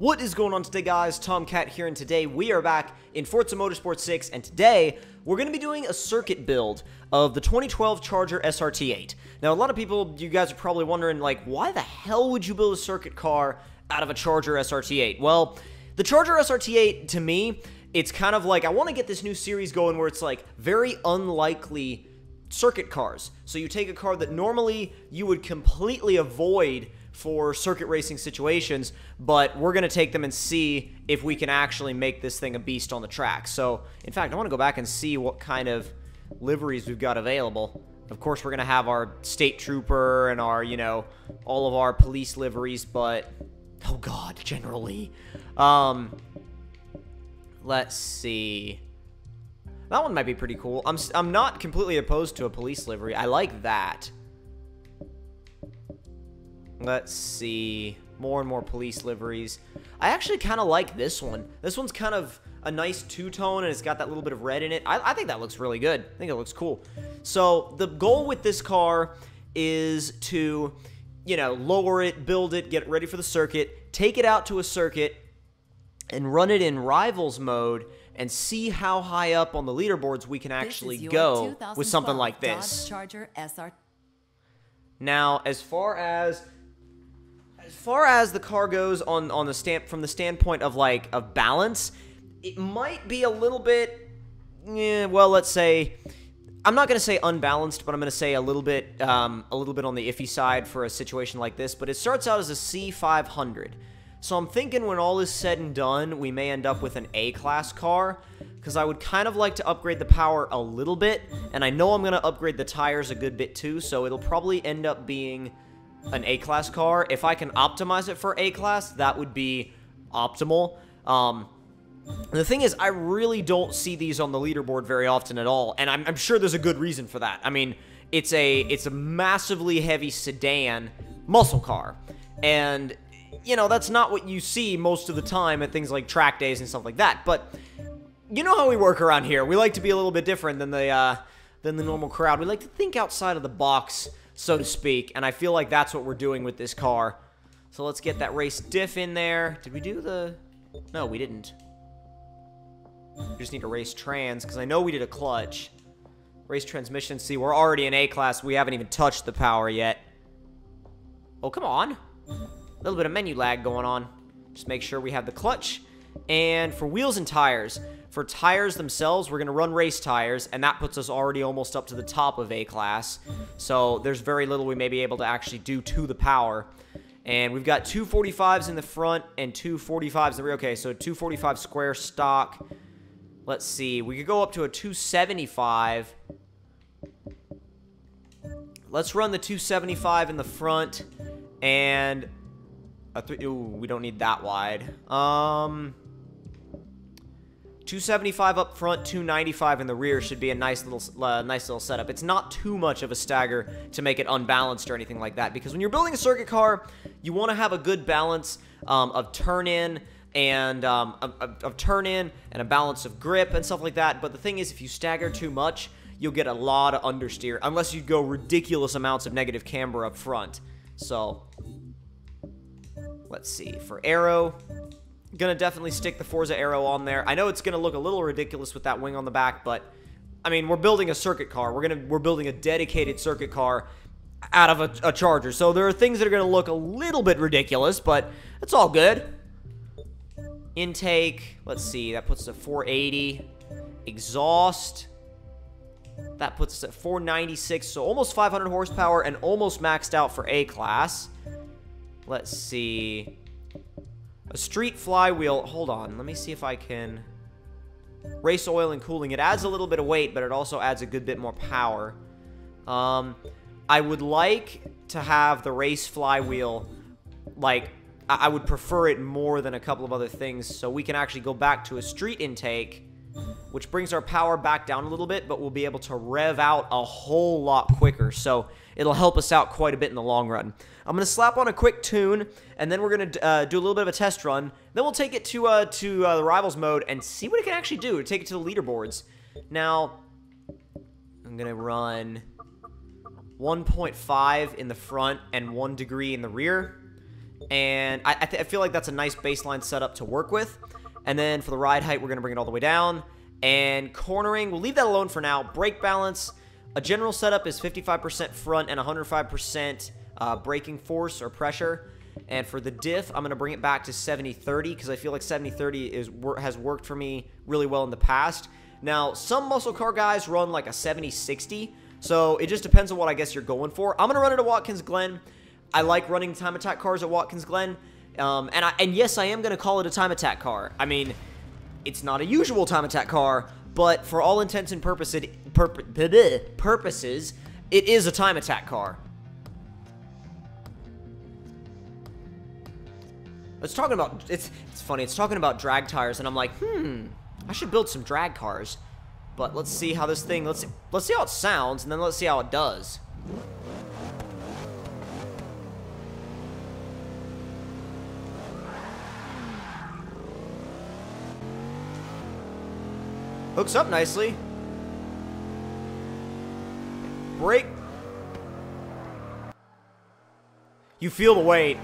What is going on today, guys? Tomcat here, and today we are back in Forza Motorsport 6, and today we're going to be doing a circuit build of the 2012 Charger SRT8. Now, a lot of people, you guys are probably wondering, like, why the hell would you build a circuit car out of a Charger SRT8? Well, the Charger SRT8, to me, it's kind of like, I want to get this new series going where it's, like, very unlikely circuit cars. So you take a car that normally you would completely avoid for circuit racing situations, but we're going to take them and see if we can actually make this thing a beast on the track. So, in fact, I want to go back and see what kind of liveries we've got available. Of course, we're going to have our state trooper and our, you know, all of our police liveries, but, oh god, generally. Um, let's see. That one might be pretty cool. I'm, I'm not completely opposed to a police livery. I like that. Let's see. More and more police liveries. I actually kind of like this one. This one's kind of a nice two-tone, and it's got that little bit of red in it. I, I think that looks really good. I think it looks cool. So the goal with this car is to, you know, lower it, build it, get it ready for the circuit, take it out to a circuit, and run it in rivals mode and see how high up on the leaderboards we can actually go with something like this. Now, as far as as far as the car goes on on the stamp from the standpoint of like of balance, it might be a little bit yeah, well, let's say I'm not going to say unbalanced, but I'm going to say a little bit um, a little bit on the iffy side for a situation like this, but it starts out as a C500. So I'm thinking when all is said and done, we may end up with an A-class car, because I would kind of like to upgrade the power a little bit, and I know I'm going to upgrade the tires a good bit too, so it'll probably end up being an A-class car. If I can optimize it for A-class, that would be optimal. Um, the thing is, I really don't see these on the leaderboard very often at all, and I'm, I'm sure there's a good reason for that. I mean, it's a it's a massively heavy sedan muscle car, and you know, that's not what you see most of the time at things like track days and stuff like that. But you know how we work around here. We like to be a little bit different than the uh, than the normal crowd. We like to think outside of the box, so to speak. And I feel like that's what we're doing with this car. So let's get that race diff in there. Did we do the... No, we didn't. We just need to race trans, because I know we did a clutch. Race transmission. See, we're already in A-class. We haven't even touched the power yet. Oh, come on. A little bit of menu lag going on. Just make sure we have the clutch. And for wheels and tires, for tires themselves, we're going to run race tires, and that puts us already almost up to the top of A-Class. So there's very little we may be able to actually do to the power. And we've got two 45s in the front and two 45s in the rear. Okay, so 245 square stock. Let's see. We could go up to a 275. Let's run the 275 in the front. And a three, ooh, we don't need that wide. Um, 275 up front, 295 in the rear should be a nice little, uh, nice little setup. It's not too much of a stagger to make it unbalanced or anything like that, because when you're building a circuit car, you want to have a good balance um, of turn in and um, of, of turn in and a balance of grip and stuff like that. But the thing is, if you stagger too much, you'll get a lot of understeer, unless you go ridiculous amounts of negative camber up front. So Let's see. For aero, gonna definitely stick the Forza aero on there. I know it's gonna look a little ridiculous with that wing on the back, but I mean, we're building a circuit car. We're gonna we're building a dedicated circuit car out of a, a Charger. So there are things that are gonna look a little bit ridiculous, but it's all good. Intake, let's see, that puts us at 480. Exhaust, that puts us at 496, so almost 500 horsepower and almost maxed out for A class. Let's see. A street flywheel. Hold on. Let me see if I can... Race oil and cooling. It adds a little bit of weight, but it also adds a good bit more power. Um, I would like to have the race flywheel, like, I would prefer it more than a couple of other things, so we can actually go back to a street intake, which brings our power back down a little bit, but we'll be able to rev out a whole lot quicker. So it'll help us out quite a bit in the long run. I'm going to slap on a quick tune, and then we're going to uh, do a little bit of a test run. Then we'll take it to uh, to uh, the Rivals mode and see what it can actually do to take it to the leaderboards. Now, I'm going to run 1.5 in the front and 1 degree in the rear. And I, I, I feel like that's a nice baseline setup to work with. And then for the ride height, we're going to bring it all the way down. And cornering, we'll leave that alone for now. Brake balance, a general setup is 55% front and 105% uh, braking force or pressure. And for the diff, I'm going to bring it back to 70-30 because I feel like 70-30 is has worked for me really well in the past. Now, some muscle car guys run like a 70-60, so it just depends on what I guess you're going for. I'm going to run it at Watkins Glen. I like running time attack cars at Watkins Glen. Um, and, I, and yes, I am going to call it a time attack car. I mean, it's not a usual time attack car, but for all intents and purposes, purposes, it is a time attack car. It's talking about, it's, it's funny, it's talking about drag tires, and I'm like, hmm, I should build some drag cars. But let's see how this thing, let's, see, let's see how it sounds, and then let's see how it does. Hooks up nicely. Brake. You feel the weight.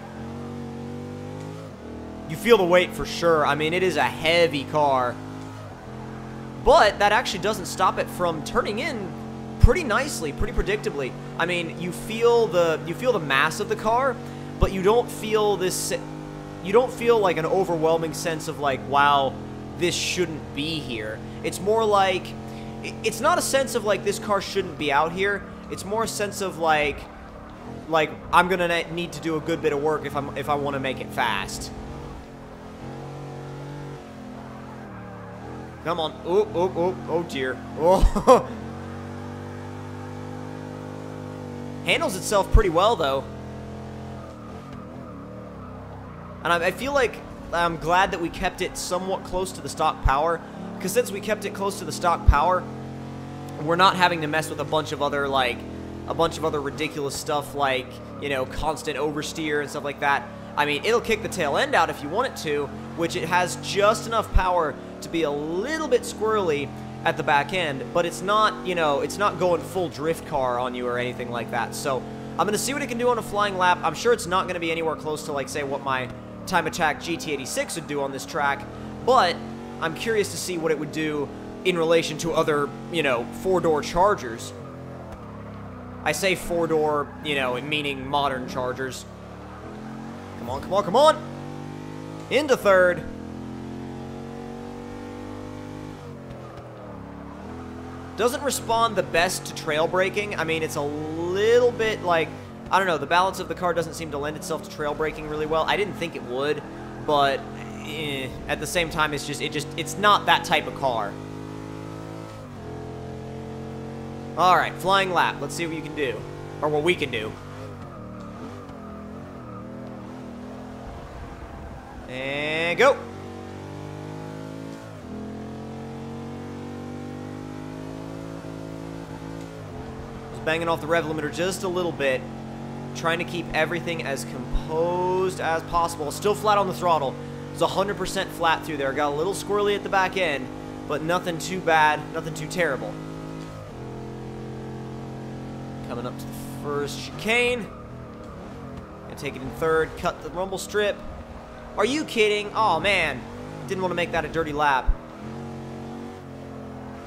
You feel the weight for sure. I mean, it is a heavy car. But that actually doesn't stop it from turning in pretty nicely, pretty predictably. I mean, you feel the you feel the mass of the car, but you don't feel this you don't feel like an overwhelming sense of like, wow, this shouldn't be here. It's more like it's not a sense of like this car shouldn't be out here. It's more a sense of like like I'm to need to do a good bit of work if I'm if I want to make it fast. Come on. Oh, oh, oh, oh dear. Oh. Handles itself pretty well, though. And I, I feel like I'm glad that we kept it somewhat close to the stock power. Because since we kept it close to the stock power, we're not having to mess with a bunch of other, like, a bunch of other ridiculous stuff like, you know, constant oversteer and stuff like that. I mean, it'll kick the tail end out if you want it to, which it has just enough power to be a little bit squirrely at the back end, but it's not, you know, it's not going full drift car on you or anything like that. So I'm going to see what it can do on a flying lap. I'm sure it's not going to be anywhere close to, like, say, what my Time Attack GT86 would do on this track, but I'm curious to see what it would do in relation to other, you know, four-door Chargers. I say four-door, you know, meaning modern Chargers. Come on, come on, come on! Into third. Doesn't respond the best to trail braking. I mean, it's a little bit like, I don't know, the balance of the car doesn't seem to lend itself to trail braking really well. I didn't think it would, but eh, at the same time, it's just, it just, it's not that type of car. All right, flying lap. Let's see what you can do, or what we can do. And go. Just banging off the rev limiter just a little bit, trying to keep everything as composed as possible. Still flat on the throttle. It's 100% flat through there. Got a little squirrely at the back end, but nothing too bad, nothing too terrible. Coming up to the first chicane. Gonna take it in third, cut the rumble strip. Are you kidding? Oh man, didn't want to make that a dirty lap.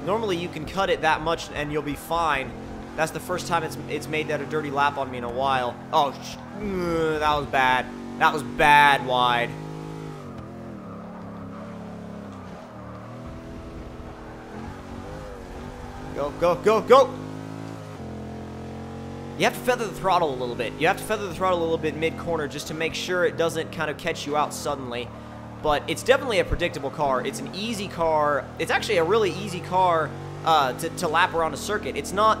Normally you can cut it that much and you'll be fine. That's the first time it's it's made that a dirty lap on me in a while. Oh, that was bad. That was bad wide. Go, go, go, go! You have to feather the throttle a little bit. You have to feather the throttle a little bit mid-corner just to make sure it doesn't kind of catch you out suddenly. But it's definitely a predictable car. It's an easy car. It's actually a really easy car uh, to, to lap around a circuit. It's not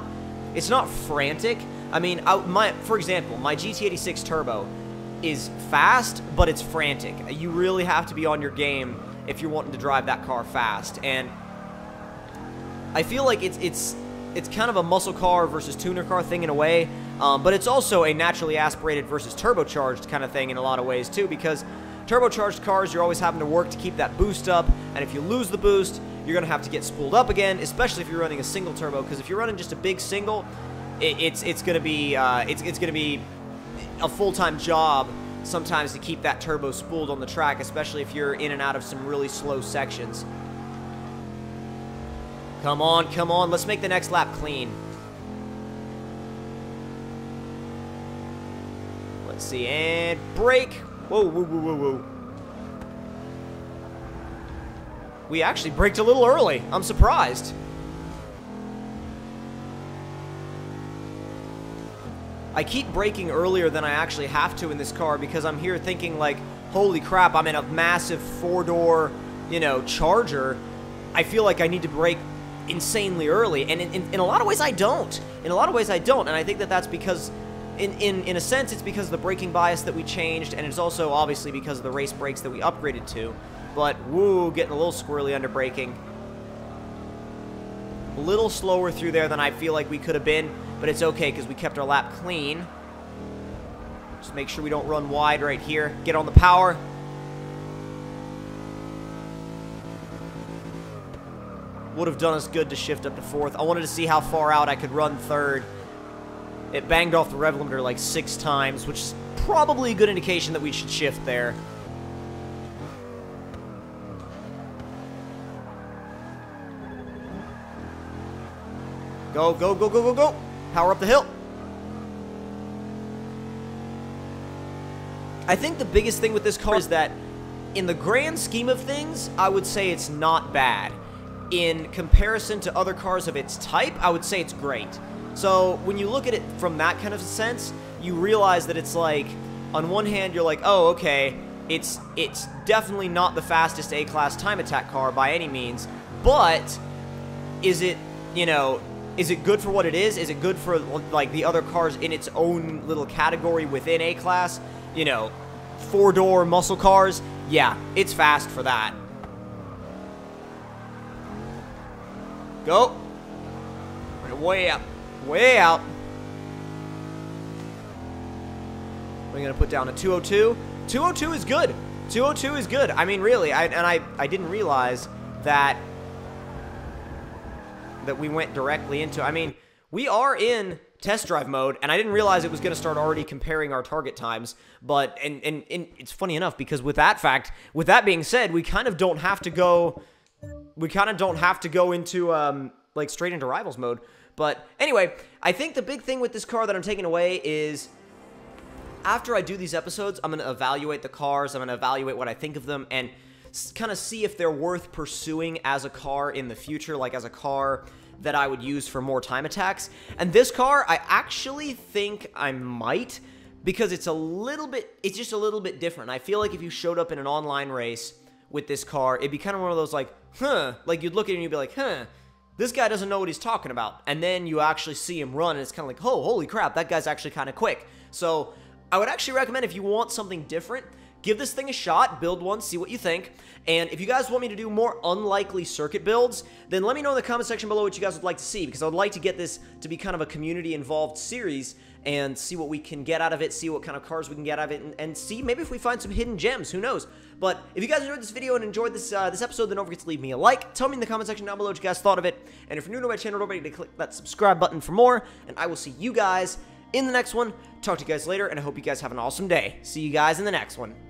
it's not frantic. I mean, I, my for example, my GT86 Turbo is fast, but it's frantic. You really have to be on your game if you're wanting to drive that car fast. And I feel like it's it's it's kind of a muscle car versus tuner car thing in a way, um, but it's also a naturally aspirated versus turbocharged kind of thing in a lot of ways too, because turbocharged cars, you're always having to work to keep that boost up, and if you lose the boost, you're going to have to get spooled up again, especially if you're running a single turbo, because if you're running just a big single, it, it's it's going to be uh, it's, it's going to be a full-time job sometimes to keep that turbo spooled on the track, especially if you're in and out of some really slow sections. Come on, come on. Let's make the next lap clean. Let's see. And brake. Whoa, whoa, whoa, whoa, whoa. We actually braked a little early. I'm surprised. I keep braking earlier than I actually have to in this car because I'm here thinking like, holy crap, I'm in a massive four-door, you know, Charger. I feel like I need to brake insanely early, and in, in, in, a lot of ways I don't. In a lot of ways I don't, and I think that that's because, in, in, in a sense, it's because of the braking bias that we changed, and it's also obviously because of the race brakes that we upgraded to. But, woo, getting a little squirrely under braking. A little slower through there than I feel like we could have been, but it's okay because we kept our lap clean. Just make sure we don't run wide right here. Get on the power. Would have done us good to shift up to fourth. I wanted to see how far out I could run third. It banged off the rev limiter like six times, which is probably a good indication that we should shift there. Go, go, go, go, go, go. Power up the hill. I think the biggest thing with this car is that in the grand scheme of things, I would say it's not bad. In comparison to other cars of its type, I would say it's great. So when you look at it from that kind of sense, you realize that it's like, on one hand, you're like, oh, okay, it's it's definitely not the fastest A-class time attack car by any means, but is it, you know, is it good for what it is? Is it good for like the other cars in its own little category within A class? You know, four door muscle cars. Yeah, it's fast for that. Go. Way up. Way out. We're going to put down a 202. 202 is good. 202 is good. I mean, really, I, and I, I didn't realize that that we went directly into. I mean, we are in test drive mode, and I didn't realize it was going to start already comparing our target times. But, and, and, and it's funny enough, because with that fact, with that being said, we kind of don't have to go, we kind of don't have to go into, um, like, straight into rivals mode. But anyway, I think the big thing with this car that I'm taking away is after I do these episodes, I'm going to evaluate the cars, I'm going to evaluate what I think of them, and kind of see if they're worth pursuing as a car in the future, like as a car that I would use for more time attacks. And this car, I actually think I might because it's a little bit, it's just a little bit different. I feel like if you showed up in an online race with this car, it'd be kind of one of those like, huh, like you'd look at it and you'd be like, huh, this guy doesn't know what he's talking about. And then you actually see him run and it's kind of like, oh, holy crap, that guy's actually kind of quick. So I would actually recommend if you want something different, give this thing a shot, build one, see what you think. And if you guys want me to do more unlikely circuit builds, then let me know in the comment section below what you guys would like to see, because I would like to get this to be kind of a community-involved series and see what we can get out of it, see what kind of cars we can get out of it, and, and, see maybe if we find some hidden gems, who knows. But if you guys enjoyed this video and enjoyed this uh, this episode, then don't forget to leave me a like, tell me in the comment section down below what you guys thought of it, and if you're new to my channel, don't forget to click that subscribe button for more, and I will see you guys in the next one. Talk to you guys later, and I hope you guys have an awesome day. See you guys in the next one.